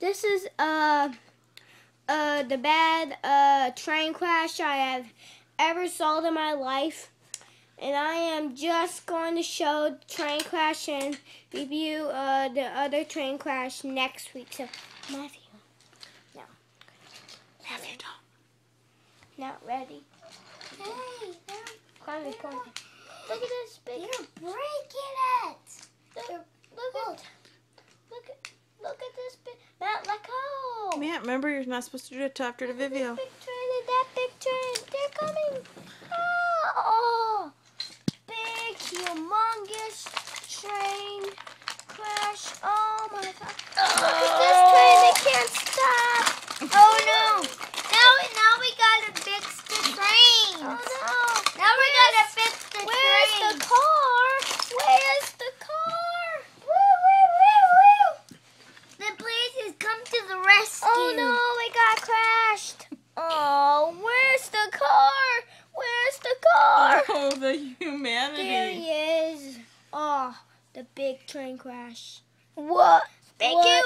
This is uh uh the bad uh train crash I have ever saw in my life. And I am just going to show train crash and review uh the other train crash next week. So Matthew. No. Matthew, don't. Not ready. Hey, corner. Look at this big you're breaking it. look, look at look at look at this big Matt let Matt, remember you're not supposed to do it after the video. And that. They're coming. Oh, big, humongous train crash. Oh my god. Look at this train. They can't stop. Oh no! Now, now we gotta fix the train. Oh no. Now we gotta fix the Where's train. the car? Where's the car? Woo, woo, woo, woo. The police has come to the rescue. Oh no, we got crashed. Oh, where's the car? Where's the car? Oh, the There he humanity. is. Oh, the big train crash. What? Thank What? you.